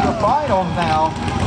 to the final now.